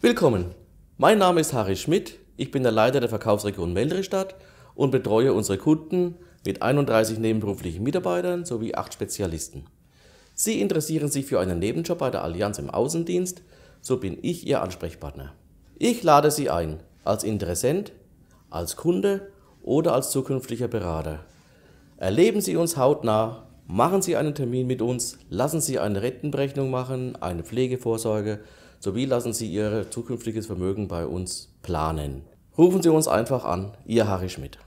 Willkommen, mein Name ist Harry Schmidt, ich bin der Leiter der Verkaufsregion Meldrestadt und betreue unsere Kunden mit 31 nebenberuflichen Mitarbeitern sowie 8 Spezialisten. Sie interessieren sich für einen Nebenjob bei der Allianz im Außendienst, so bin ich Ihr Ansprechpartner. Ich lade Sie ein, als Interessent, als Kunde oder als zukünftiger Berater. Erleben Sie uns hautnah, machen Sie einen Termin mit uns, lassen Sie eine Rentenberechnung machen, eine Pflegevorsorge sowie lassen Sie Ihr zukünftiges Vermögen bei uns planen. Rufen Sie uns einfach an, Ihr Harry Schmidt.